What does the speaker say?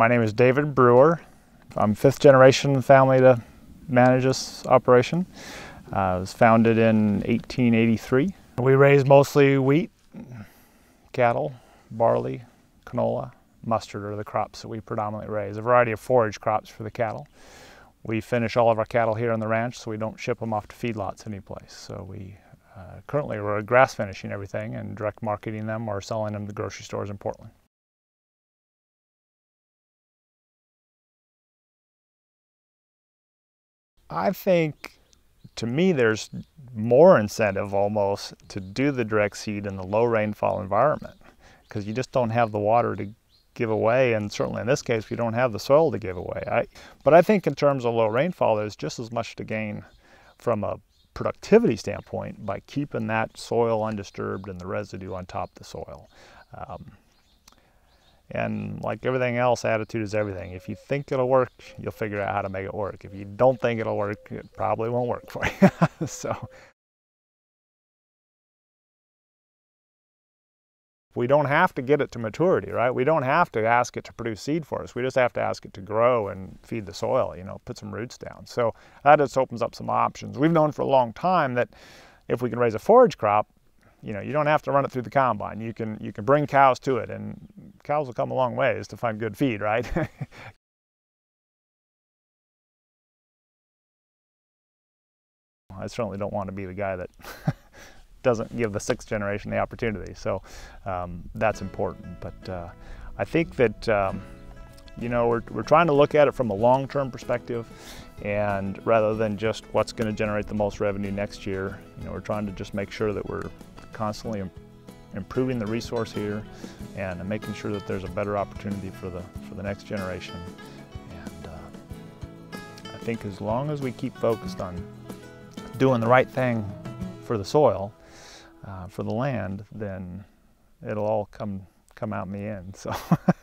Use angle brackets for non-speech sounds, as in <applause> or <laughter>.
My name is David Brewer. I'm fifth generation family to manage this operation. Uh, I was founded in 1883. We raise mostly wheat, cattle, barley, canola, mustard are the crops that we predominantly raise. A variety of forage crops for the cattle. We finish all of our cattle here on the ranch so we don't ship them off to feedlots anyplace. So we uh, currently we're grass finishing everything and direct marketing them or selling them to grocery stores in Portland. I think to me there's more incentive almost to do the direct seed in the low rainfall environment because you just don't have the water to give away and certainly in this case we don't have the soil to give away. I, but I think in terms of low rainfall there's just as much to gain from a productivity standpoint by keeping that soil undisturbed and the residue on top of the soil. Um, and like everything else, attitude is everything. If you think it'll work, you'll figure out how to make it work. If you don't think it'll work, it probably won't work for you. <laughs> so we don't have to get it to maturity, right? We don't have to ask it to produce seed for us. We just have to ask it to grow and feed the soil, you know, put some roots down. So that just opens up some options. We've known for a long time that if we can raise a forage crop, you know, you don't have to run it through the combine. You can you can bring cows to it, and cows will come a long ways to find good feed, right? <laughs> I certainly don't want to be the guy that <laughs> doesn't give the sixth generation the opportunity. So um, that's important. But uh, I think that um, you know we're, we're trying to look at it from a long-term perspective, and rather than just what's going to generate the most revenue next year, you know we're trying to just make sure that we're constantly improving the resource here and making sure that there's a better opportunity for the for the next generation. And uh, I think as long as we keep focused on doing the right thing for the soil, uh, for the land, then it'll all come come out in the end. So. <laughs>